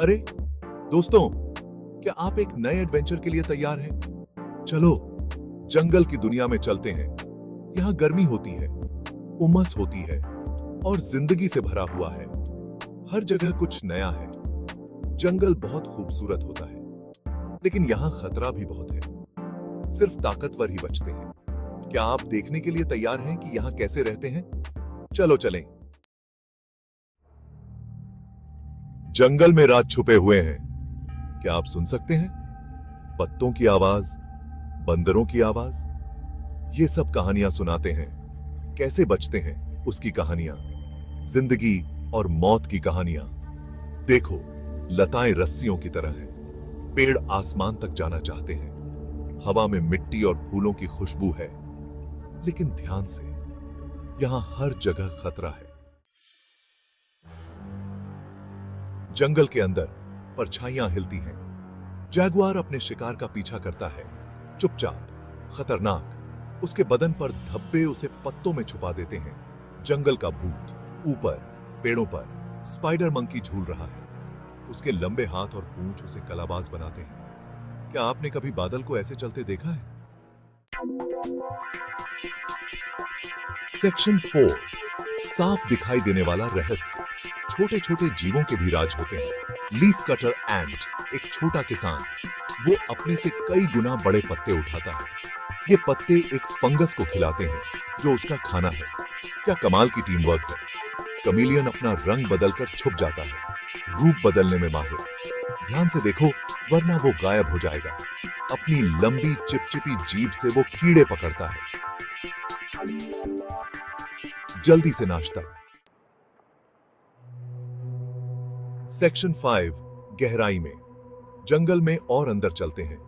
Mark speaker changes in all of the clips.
Speaker 1: अरे, दोस्तों, क्या आप एक नए एडवेंचर के लिए तैयार हैं? चलो, जंगल की दुनिया में चलते हैं। यहाँ गर्मी होती है, उमस होती है और ज़िंदगी से भरा हुआ है। हर जगह कुछ नया है। जंगल बहुत खूबसूरत होता है, लेकिन यहाँ खतरा भी बहुत है। सिर्फ़ ताकतवर ही बचते हैं। क्या आप देखने के लिए तैयार हैं कि यहाँ कैसे रहते हैं? चलो चलें। जंगल में रात छुपे हुए हैं। क्या आप सुन सकते हैं? पत्तों की आवाज़, बंदरों की आवाज़, ये सब कहानियाँ सुनाते हैं। कैसे बचते हैं उसकी कहानियाँ? ज़िंदगी और मौत की कहानियाँ। देखो, लताएँ रस्सियों की तरह हैं। पेड़ आसमान तक जाना चाहते हैं। हवा में मिट्टी और फूलों की खुशबू है। लेकिन ध्यान से, यहाँ हर जगह खतरा है। जंगल के अंदर परछाइयाँ हिलती हैं। जैगुआर अपने शिकार का पीछा करता है। चुपचाप, खतरनाक, उसके बदन पर धब्बे उसे पत्तों में छुपा देते हैं। जंगल का भूत, ऊपर, पेड़ों पर, स्पाइडर मंकी झूल रहा है। उसके लंबे हाथ और पूंछ उसे कलाबाज बनाते हैं। क्या आपने कभी बादल को ऐसे चलते देखा है? सेक्शन फोर साफ़ दिखाई देने वाला रहस्य। छोटे छोटे जीवों के भी राज होते हैं। लीफ कटर एंट, एक छोटा किसान, वो अपने से कई गुना बड़े पत्ते उठाता है। ये पत्ते एक फंगस को खिलाते हैं, जो उसका खाना है। क्या कमाल की टीम वर्क है। कमीलियन अपना रंग बदलकर छुप जाता है, रूप बदलने में माहिर। ध्यान से देखो, वरना वो गायब हो जाएगा। अपनी लंबी, चिपचिपी जीभ से वो कीड़े पकड़ता है। जल्दी से नाश्ता। सेक्शन फाइव गहराई में। जंगल में और अंदर चलते हैं।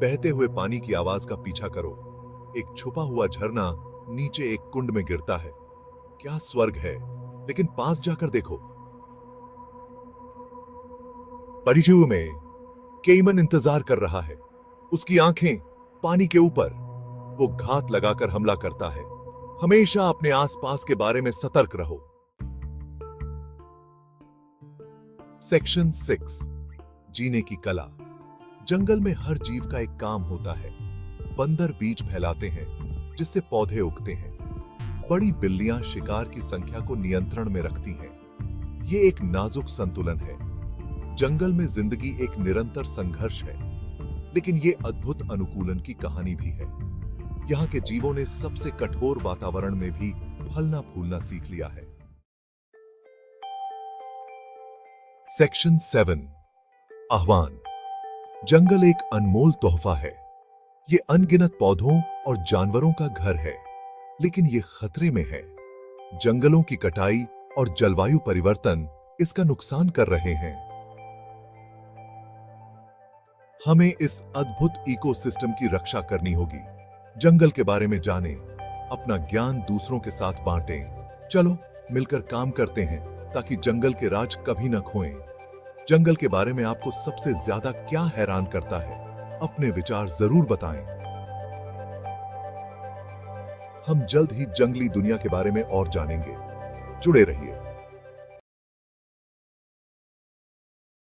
Speaker 1: बहते हुए पानी की आवाज़ का पीछा करो। एक छुपा हुआ झरना नीचे एक कुंड में गिरता है। क्या स्वर्ग है? लेकिन पास जाकर देखो। परिजीव में केमन इंतज़ार कर रहा है। उसकी आँखें पानी के ऊपर। वो घात लगाकर हमला करता है। हमेशा अपने आसपास के बारे में सतर्क रहो। सेक्शन सिक्स जीने की कला। जंगल में हर जीव का एक काम होता है। बंदर बीज फैलाते हैं, जिससे पौधे उगते हैं। बड़ी बिल्लियाँ शिकार की संख्या को नियंत्रण में रखती हैं। ये एक नाजुक संतुलन है। जंगल में ज़िंदगी एक निरंतर संघर्ष है, लेकिन ये अद्भुत अनुकूलन की कहानी भी है। यहाँ के जीवों ने सबसे कठोर वातावरण में भी फलना फूलना सीख लिया है। सेक्शन सेवन आह्वान। जंगल एक अनमोल तोहफा है। ये अनगिनत पौधों और जानवरों का घर है लेकिन ये खतरे में है। जंगलों की कटाई और जलवायु परिवर्तन इसका नुकसान कर रहे हैं। हमें इस अद्भुत इकोसिस्टम की रक्षा करनी होगी। जंगल के बारे में जानें, अपना ज्ञान दूसरों के साथ बांटें। चलो मिलकर काम करते हैं। ताकि जंगल के राज कभी न खोएँ। जंगल के बारे में आपको सबसे ज़्यादा क्या हैरान करता है, अपने विचार ज़रूर बताएँ। हम जल्द ही जंगली दुनिया के बारे में और जानेंगे जुड़े रहिए